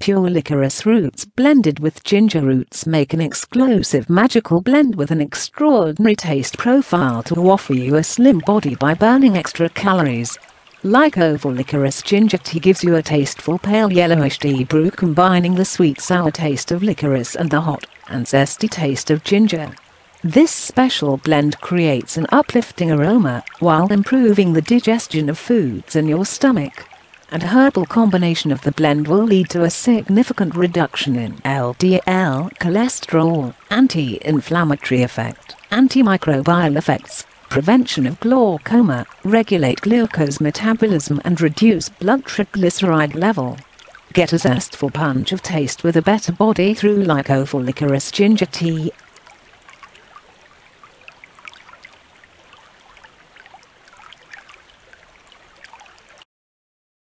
Pure licorice roots blended with ginger roots make an exclusive magical blend with an extraordinary taste profile to offer you a slim body by burning extra calories. Licoful licorice ginger tea gives you a tasteful pale yellowish tea brew combining the sweet sour taste of licorice and the hot and zesty taste of ginger. This special blend creates an uplifting aroma while improving the digestion of foods in your stomach. And herbal combination of the blend will lead to a significant reduction in LDL cholesterol, anti-inflammatory effect, antimicrobial effects, prevention of glaucoma, regulate glucose metabolism and reduce blood triglyceride level. Get a zestful punch of taste with a better body through Licoful licorice ginger tea.